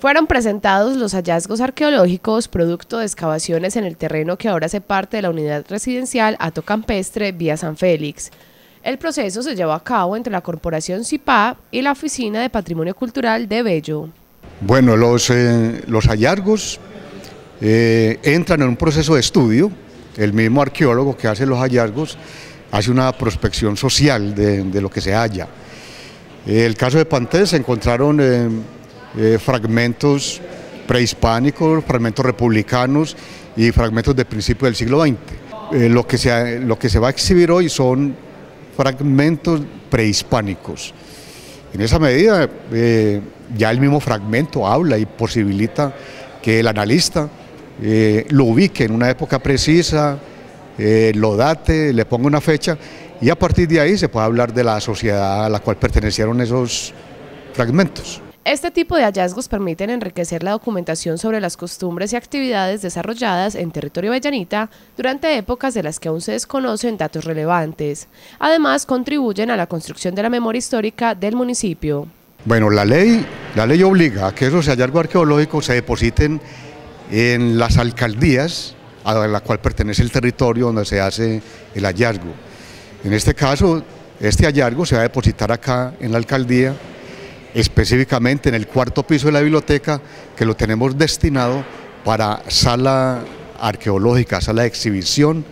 Fueron presentados los hallazgos arqueológicos producto de excavaciones en el terreno que ahora hace parte de la unidad residencial Ato Campestre vía San Félix. El proceso se llevó a cabo entre la Corporación CIPA y la Oficina de Patrimonio Cultural de Bello. Bueno, los, eh, los hallazgos eh, entran en un proceso de estudio. El mismo arqueólogo que hace los hallazgos hace una prospección social de, lo que se halla. El caso de Pantés se encontraron eh, fragmentos prehispánicos, fragmentos republicanos y fragmentos de principio del siglo XX. Eh, lo, que se, lo que se va a exhibir hoy son fragmentos prehispánicos. En esa medida, eh, ya el mismo fragmento habla y posibilita que el analista lo ubique en una época precisa, lo date, le ponga una fecha y a partir de ahí se puede hablar de la sociedad a la cual pertenecieron esos fragmentos. Este tipo de hallazgos permiten enriquecer la documentación sobre las costumbres y actividades desarrolladas en territorio vallanita durante épocas de las que aún se desconocen datos relevantes. Además, contribuyen a la construcción de la memoria histórica del municipio. Bueno, la ley, la ley obliga a que esos hallazgos arqueológicos se depositen en las alcaldías a la cual pertenece el territorio donde se hace el hallazgo. En este caso, este hallazgo se va a depositar acá en la alcaldía específicamente en el cuarto piso de la biblioteca, que lo tenemos destinado para sala arqueológica, sala de exhibición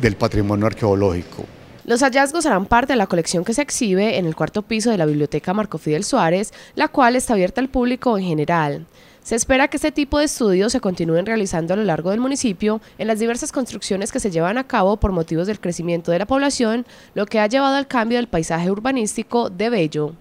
del patrimonio arqueológico. Los hallazgos harán parte de la colección que se exhibe en el cuarto piso de la Biblioteca Marco Fidel Suárez, la cual está abierta al público en general. Se espera que este tipo de estudios se continúen realizando a lo largo del municipio en las diversas construcciones que se llevan a cabo por motivos del crecimiento de la población, lo que ha llevado al cambio del paisaje urbanístico de Bello.